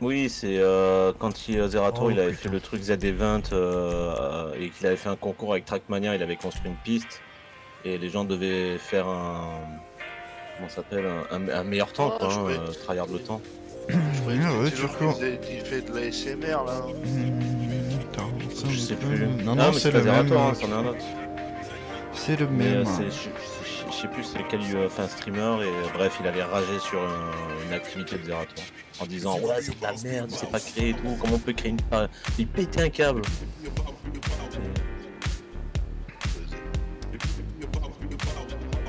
Oui, c'est euh, quand il, Zerator Oh, il avait putain. fait le truc Z-Event euh, et qu'il avait fait un concours avec Trackmania, il avait construit une piste et les gens devaient faire un. Comment ça s'appelle un, meilleur temps, Ah, quoi, je hein, euh, tryhard le temps. Je croyais que fait de la SMR là. Je sais plus. Non, non, c'est le même. Zerator, hein, c'en est un autre. C'est le Mais euh, même. Je, sais plus c'est lequel, euh, enfin streamer, et euh, bref, il avait ragé sur un- une activité de Zerator en disant Ouais, c'est de la merde, c'est pas créé et tout, comment on peut créer une. Il pétait un câble.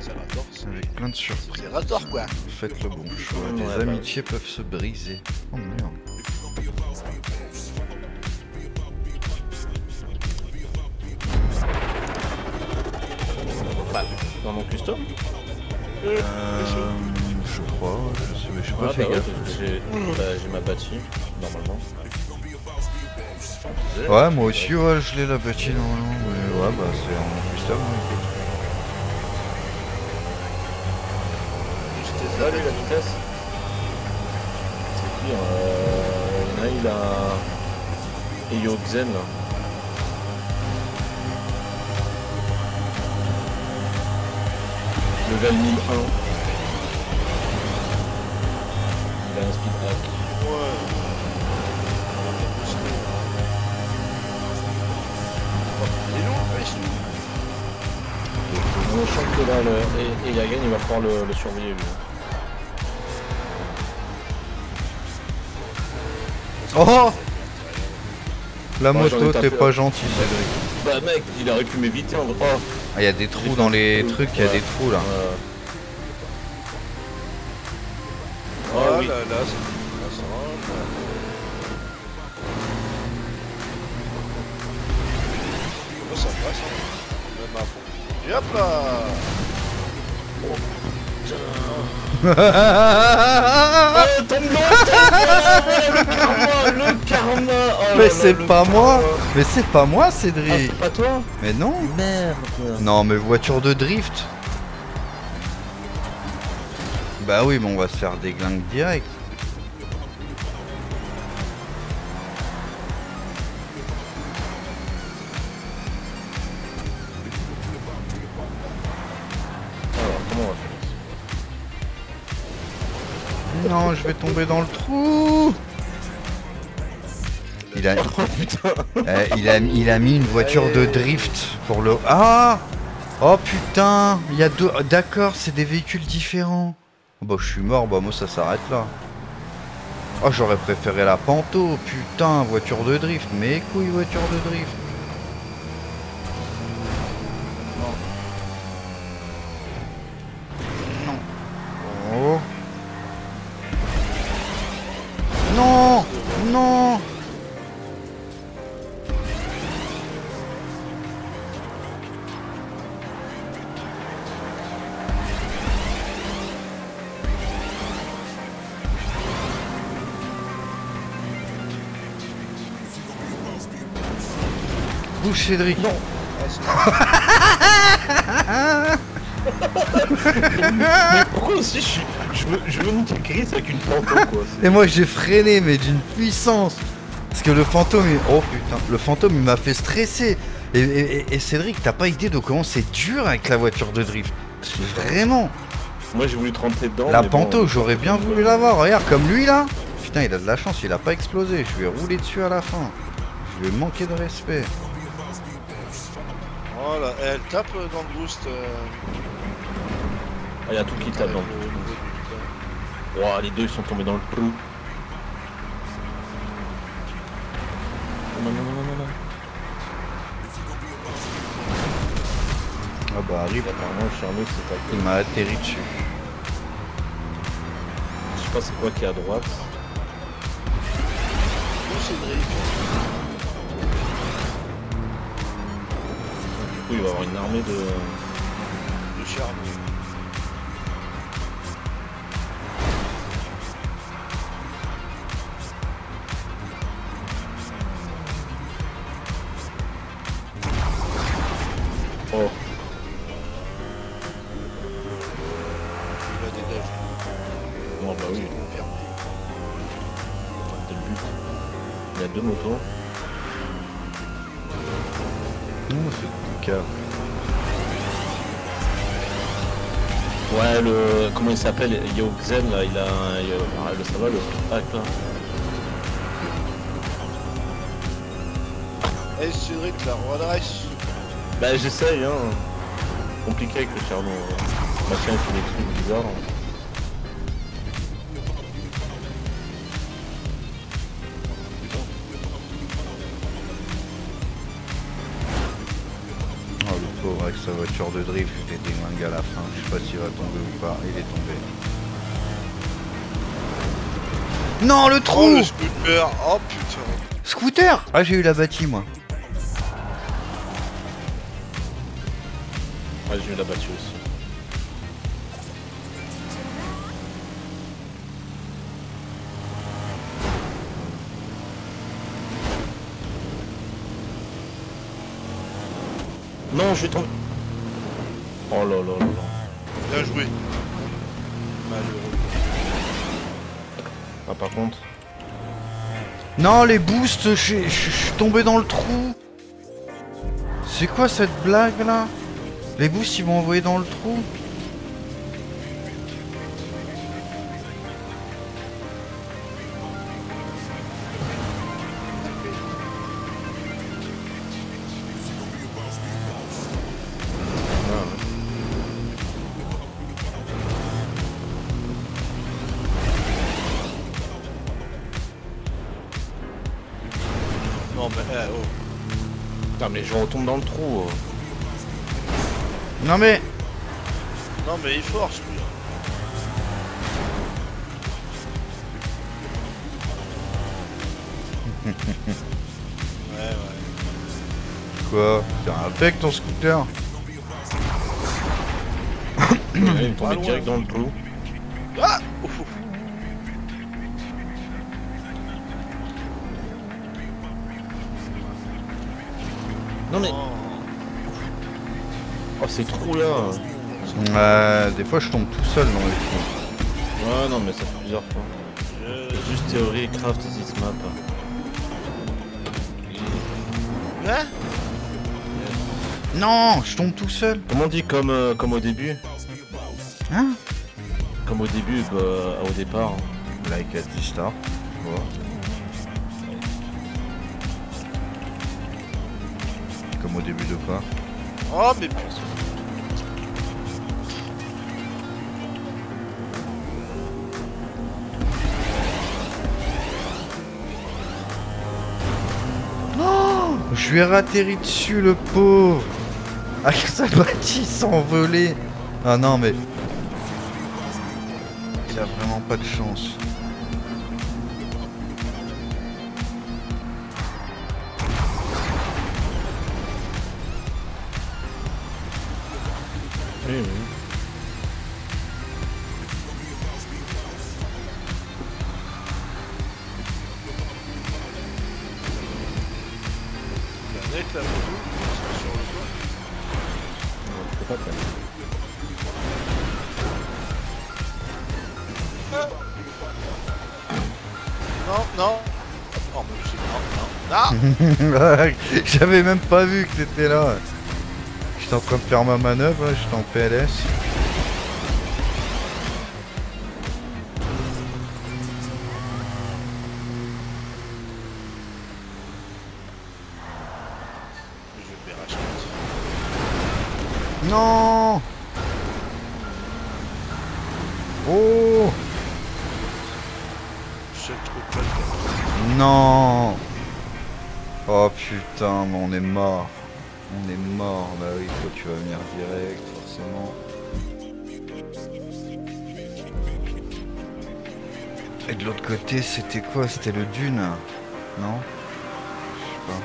Zerator, c'est Avec plein de surprises. Zerator quoi. Faites le bon choix. Ouais, Les bah. amitiés peuvent se briser. Oh merde. Dans mon custom Euh, je crois, je sais, mais je sais pas fait bah ouais, j'ai bah, ma bâtie, normalement. Ouais, moi aussi, ouais, je l'ai la bâtie normalement. mais ouais, bah c'est en custom. hein, Là, lui, la vitesse. C'est qui euh, un, il a. Eyo Xen là. Level 1001. Il a un speed hack. Ouais. Il est long. Non, je sens que là, le... et, et Yagen, il va falloir le, le surveiller lui. Oh La moto, t'es pas gentil, Cédric. Bah mec, il aurait pu m'éviter en gros. Oh, Ah, y a des trous dans les trucs, y a des trous là. Oh Ah oui. là là. Oh, ça passe, hein. Même à fond. Et hop là Ah, tombe dans le karma, le karma oh Mais c'est pas moi. Mais c'est pas moi, Ah, Cédric c'est pas toi Mais non Merde Non, mais voiture de drift Bah oui, mais on va se faire des glingues direct. Je vais tomber dans le trou il a, Oh putain eh, il, a, il a mis une voiture de drift pour le... Ah Oh putain Il y a deux... D'accord, c'est des véhicules différents. Bah je suis mort, bah moi ça s'arrête là. Oh j'aurais préféré la Panto, putain, voiture de drift. Mais couilles, voiture de drift. Bouge Cédric. Non. Mais pourquoi aussi je, suis- je veux, je veux niquer Chris avec une planto quoi. Et moi j'ai freiné mais d'une puissance. Parce que le fantôme il... Oh putain Le fantôme il m'a fait stresser. Et, et- et- et Cédric t'as pas idée de comment c'est dur avec la voiture de drift. Vraiment. Moi j'ai voulu te rentrer dedans La bon, panto j'aurais bien voulu l'avoir Regarde comme lui là. Putain il a de la chance il a pas explosé. Je vais rouler dessus à la fin. Je vais manquer de respect Voilà, et elle tape euh, dans le boost. euh, Ah, y a tout qui tape dans le-. Ouah, les deux ils sont tombés dans le trou. Non non non non non Ah bah arrive. Apparemment le charmeux c'est pas Il m'a atterri dessus. Je sais pas c'est quoi qui est à droite. Oh, coup il va y avoir une armée de... Le charme. Oh Il la dégage. Non bah oui Confirme. Dès le moto. C'est cas. Ouais, le. Comment il s'appelle Yo là, il a un. ah, le, ça va, le spectacle, là. Hey Cédric, la redresse. Bah, j'essaye, hein. Compliqué avec le Chardon. Machin, il fait des trucs bizarres. Oh, de drift, il était déglingué à la fin. Je sais pas s'il va tomber ou pas. Il est tombé. Non, le Oh trou le scooter. Oh putain. Scooter? Ah, j'ai eu la bâtie, moi. Ouais, j'ai eu la battue aussi. Non, je vais tomber. Oh là là là là. Bien joué. Malheureux. Ah, par contre. Non, les boosts, je suis tombé dans le trou. C'est quoi cette blague là? Les boosts, ils m'ont envoyé dans le trou. Non mais eh, oh. Non, mais je retombe dans le trou. euh. Non mais... Non mais il force lui. ouais ouais. Quoi? C'est un impec ton scooter? Ouais, il loin. direct dans le trou. Ah Non, mais. Oh. Ces trous là. Ouais, des fois je tombe tout seul dans les trous. Ouais, non, mais ça fait plusieurs fois. Je- Juste théorie, craft this map. Hein Non, je tombe tout seul. Comment on dit comme, euh, comme au début Hein Comme au début, bah, au départ. hein. Like at the start. Voilà. Comme au début de quoi Oh mais putain. Je lui ai ratterri dessus le pauvre Avec sa bâtisse s'envoler Ah non mais... Il a vraiment pas de chance. Non. Oh non, J'avais même pas vu que t'étais là. J'étais en train de faire ma manœuvre, j'étais en PLS. Non Oh putain, mais on est mort. On est mort, bah oui, toi tu vas venir direct, forcément. Et de l'autre côté, c'était quoi? C'était le dune Non? Je sais pas.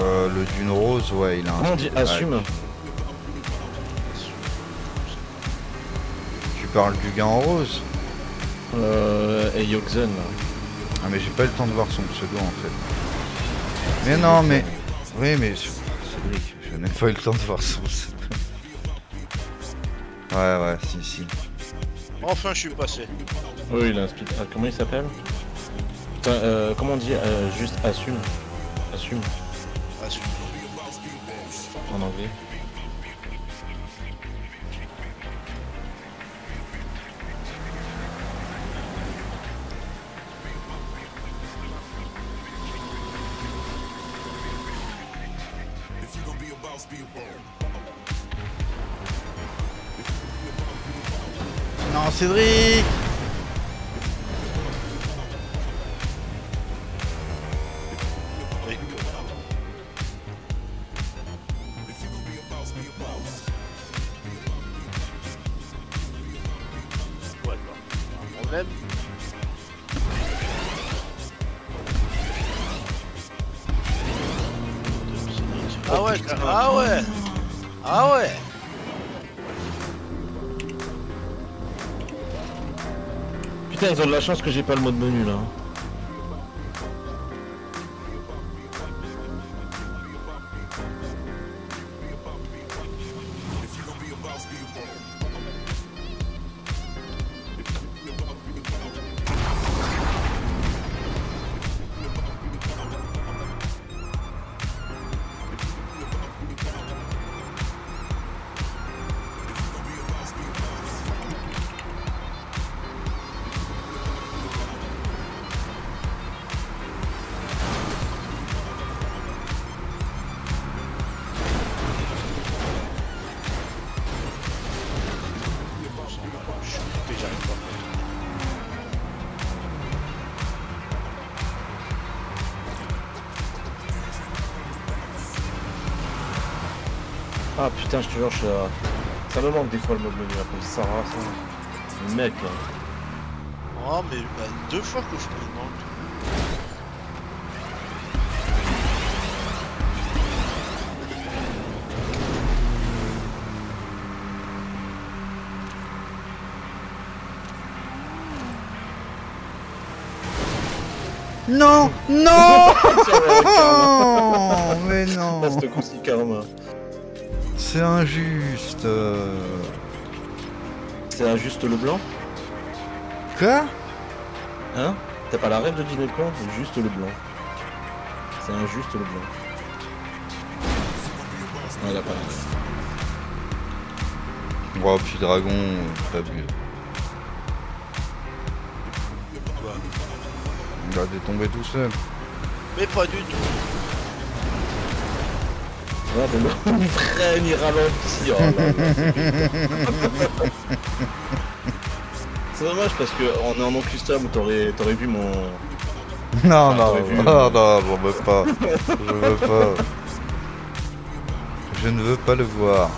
Euh, le dune rose, ouais, il a un... On dit assume parles du gars en rose euh, Et Yokzen là. Ah mais j'ai pas eu le temps de voir son pseudo en fait. Mais non mais... Oui mais... Cédric, je n'ai pas eu le temps de voir son pseudo. Ouais ouais, si si. Enfin, je suis passé. Oui, il a un speed. Ah, comment il s'appelle? Euh, Comment on dit euh, Juste assume. Assume je- en anglais. Non, Cédric Ah ouais, car- ah ouais. Ah ouais. Putain, ils ont de la chance que j'ai pas le mode menu là. Ah putain, je te jure, je suis à- ça me manque des fois le mode menu là, comme Sarah, ça. Le mec là. Oh, mais bah, deux fois que je me demande. Non Non Mais non Ah, ce coup-ci, karma. C'est injuste. C'est un juste le blanc Quoi Hein T'as pas la rêve de dîner con Juste le blanc. C'est un juste le blanc. Non, il a pas la rêve. Oh, puis dragon. Quoi Il va tomber tout seul. Mais pas du tout. Ouais, mais non, il freine, il ralentit. Oh là là. C'est dommage parce qu'on est en non custom, t'aurais t'aurais vu mon. Non, Ah, non, vu, non, j'en veux pas. Je veux pas. Je ne veux pas le voir.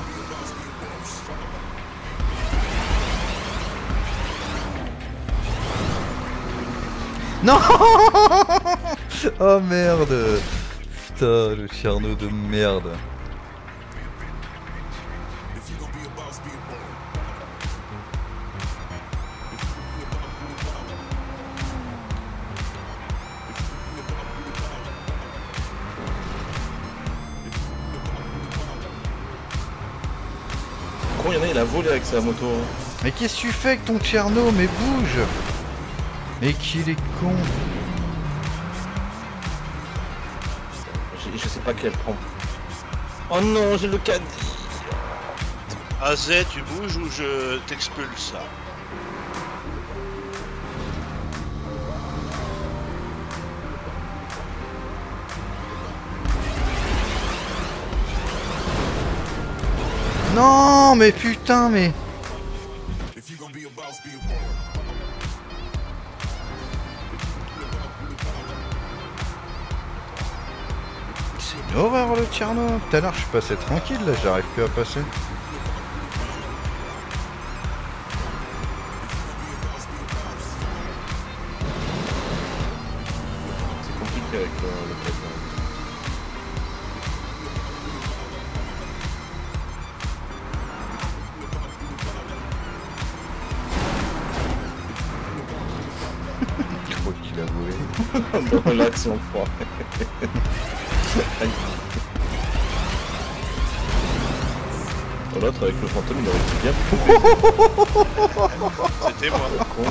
Non Oh merde Putain, le Tierno de merde. Con, il y en a, il a volé avec sa moto. Mais qu'est-ce que tu fais avec ton Tcherno Mais bouge Mais qu'il est con Je, je sais pas quelle prend. Oh non, j'ai le caddie. AZ, tu bouges ou je t'expulse ça Non mais putain mais une horreur le Tierno Tout à l'heure je suis passé tranquille là, j'arrive plus à passer. C'est compliqué avec euh, le président. Je crois qu'il a volé. Bon, l'action froid. L'autre avec le fantôme, il aurait pu bien. C'était moi. con.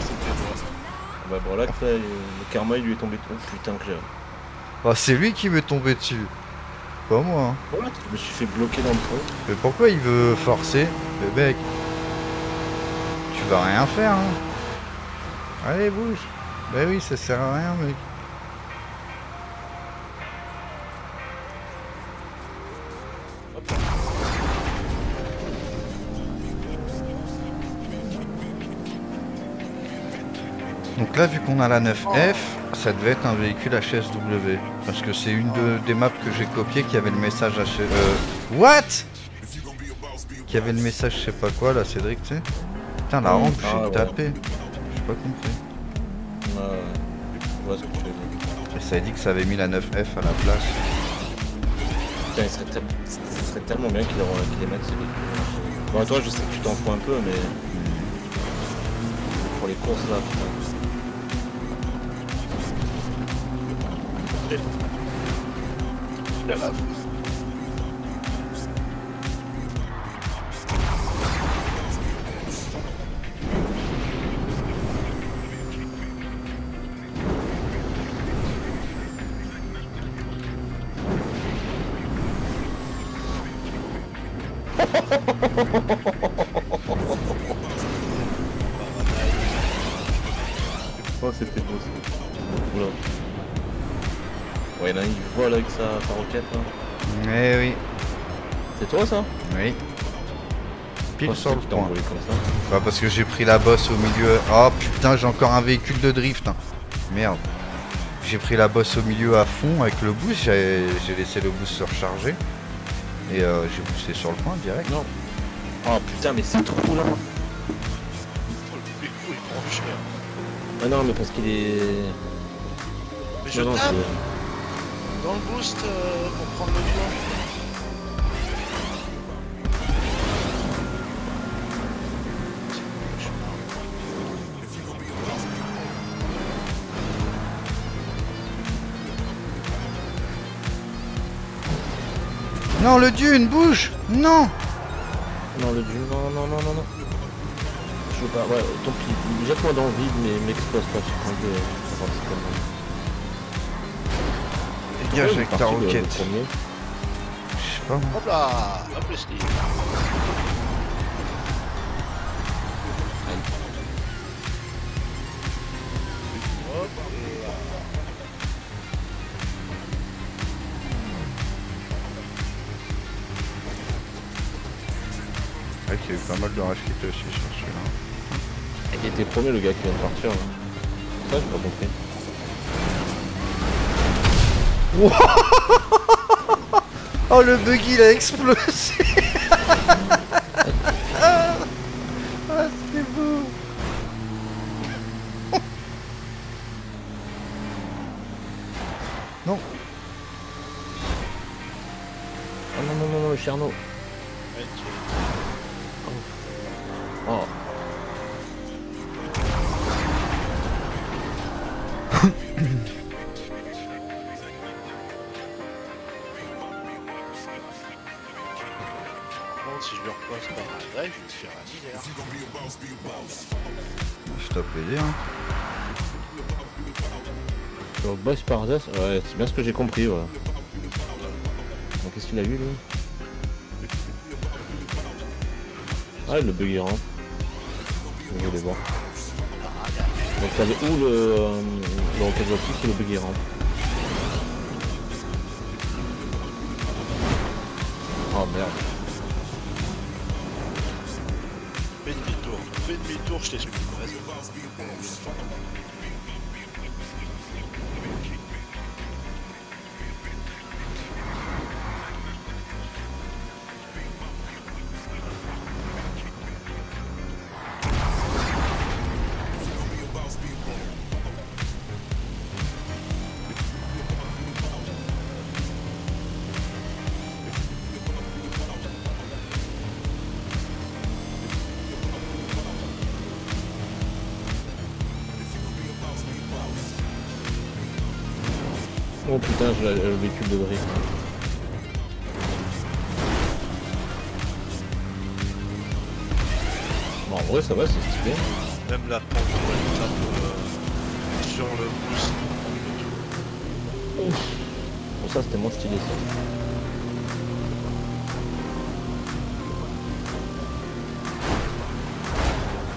C'était moi. Bah voilà que ça, le karma il lui est tombé tout. Putain que j'ai. Ah, c'est lui qui m'est tombé dessus. Pas moi. hein. Je me suis fait bloquer dans le trou. Mais pourquoi il veut forcer Le mec? Tu vas rien faire, hein. Allez, bouge. Bah oui, ça sert à rien, mec. Donc là, vu qu'on a la 9F, ça devait être un véhicule HSW. Parce que c'est une de- des maps que j'ai copié qui avait le message H... Euh... What? Qui avait le message je sais pas quoi là, Cédric, tu sais Putain, la Ah, rampe, j'ai ouais. tapé. J'ai pas compris. Ce que tu dire. Et ça a dit que ça avait mis la 9F à la place. Putain, il serait, serait tellement bien qu'il qu'il les mette ces véhicules. Bon, toi, je sais que tu t'en fous un peu, mais. Pour les courses là, putain. it. Shut up. Ha ha ha ha ha! Roquette là. Eh oui, C'est toi ça? Oui. Pile sur c'est le point. envolé comme ça. Bah parce que j'ai pris la bosse au milieu. Oh putain, j'ai encore un véhicule de drift. hein. Merde. J'ai pris la bosse au milieu à fond avec le boost. J'ai laissé le boost se recharger. Et euh, j'ai boosté sur le point direct. Non. Oh putain, mais c'est trop là. Oh. Ah non, mais parce qu'il est. Mais je Non, tape dans le boost euh, pour prendre le lion. Non, le dune, bouge Non Non, le dieu, non, non, non, non, non. Je veux pas, ouais, tant pis. Jette-moi dans le vide, mais m'explose pas, tu prends de. Dégage avec ta roquette. Je sais pas. Hop là Hop le slip. Euh, Ouais, qu'il y a eu pas mal de étaient aussi sur celui-là. Il était premier, le gars qui vient de partir. là. Ça, j'ai pas compris. Oh le buggy il a explosé. Ah c'est beau. Non. Oh non, non, non, non, le Cherno. Je les dés hein. Sur boss par Zas, ouais, c'est bien ce que j'ai compris. Donc, qu'est-ce qu'il a eu, lui? Ah, le buggy ramp. Je voulais voir. Donc, t'avais où le, euh, le rocket et le buggy Oh merde. Fais demi-tour, je t'explique. Vas-y. Oh putain, j'ai le véhicule de briques. Bon, en vrai, ça va, c'est stylé. Même la pente, peu euh, sur le boost. Bon, ça, c'était moins stylé, ça.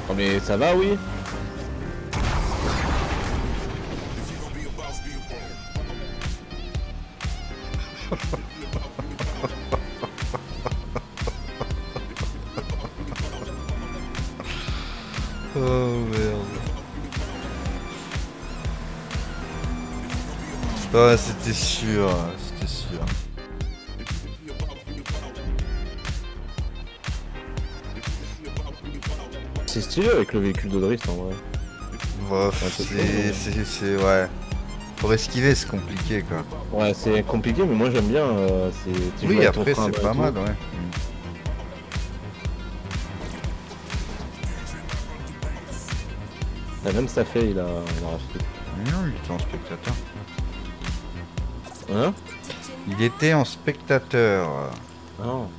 Oh, mais ça va, oui Oh merde. Ouais, c'était sûr, c'était sûr. C'est stylé avec le véhicule de drift, en vrai. Ouais, c'est c'est, ouais. Pour esquiver, c'est compliqué quoi. Ouais, c'est compliqué, mais moi, j'aime bien. euh, Oui, après, c'est pas mal, ouais. Même ça fait, il a, il a racheté. Non, il était en spectateur. Hein? Il était en spectateur. Non.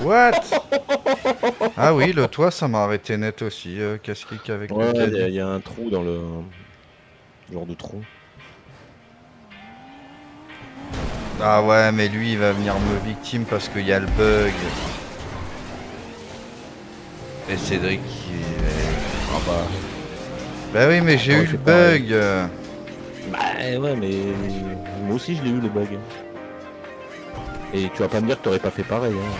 What? Ah oui, le toit, ça m'a arrêté net aussi. Euh, Qu'est-ce qu'il y a avec Ouais, le il y, y a un trou dans le. Genre de trou. Ah ouais, mais lui, il va venir me victime parce qu'il y a le bug. Et Cédric, il est... Ah bah. Bah oui, mais j'ai eu le bug. Bah ouais, mais. Moi aussi, je l'ai eu le bug. Et tu vas pas me dire que t'aurais pas fait pareil. Hein.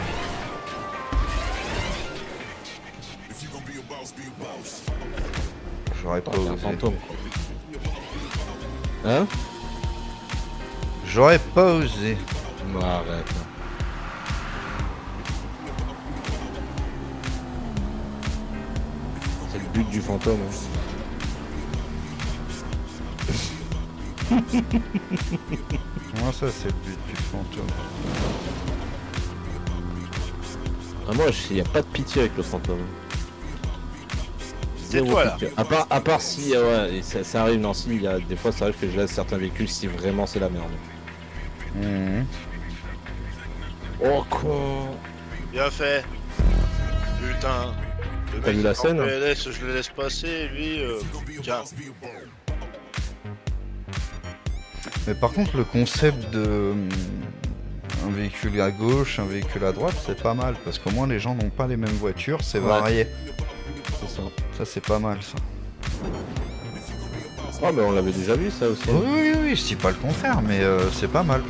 J'aurais pas osé. fantôme. Hein? J'aurais pas osé. Non, arrête. But du fantôme. hein. Moi, ça, c'est le but du fantôme. Ah, moi, il n'y a pas de pitié avec le fantôme. Toi, là. pitié. À part, à part si, euh, ouais, et ça, ça arrive, non, si, il y a des fois, ça arrive que je laisse certains véhicules si vraiment c'est la merde. Oh, con Bien fait. Putain. T'as vu la scène PLS, je le laisse passer, lui. euh, Tiens. Mais par contre, le concept de hum, un véhicule à gauche, un véhicule à droite, c'est pas mal parce qu'au moins les gens n'ont pas les mêmes voitures, c'est Ouais. varié. C'est ça. Ça, c'est pas mal ça. Oh, mais on l'avait déjà vu, ça aussi. Oui, oui, oui, je dis pas le contraire, mais euh, c'est pas mal.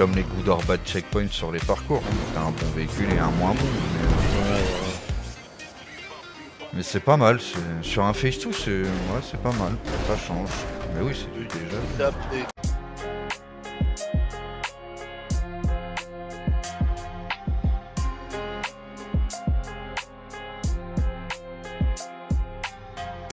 Comme les goûts d'or bas de checkpoint sur les parcours. T'as un bon véhicule et un moins bon. Mais, euh, mais c'est pas mal. Sur un face-to, c'est ouais, pas mal. Ça change. Mais oui, c'est déjà.